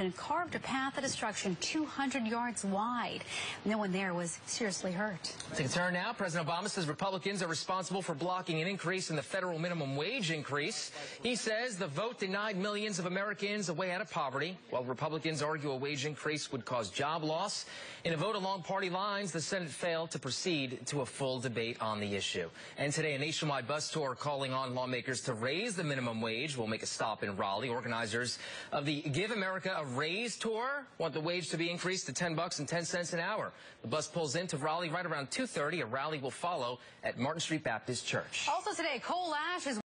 and carved a path of destruction 200 yards wide. No one there was seriously hurt. To concern now, President Obama says Republicans are responsible for blocking an increase in the federal minimum wage increase. He says the vote denied millions of Americans a way out of poverty, while Republicans argue a wage increase would cause job loss. In a vote along party lines, the Senate failed to proceed to a full debate on the issue. And today, a nationwide bus tour calling on lawmakers to raise the minimum wage will make a stop in Raleigh. Organizers of the Give America a Raise tour want the wage to be increased to 10 bucks and 10 cents an hour. The bus pulls into Raleigh right around 2.30. A rally will follow at Martin Street Baptist Church. Also today, coal ash is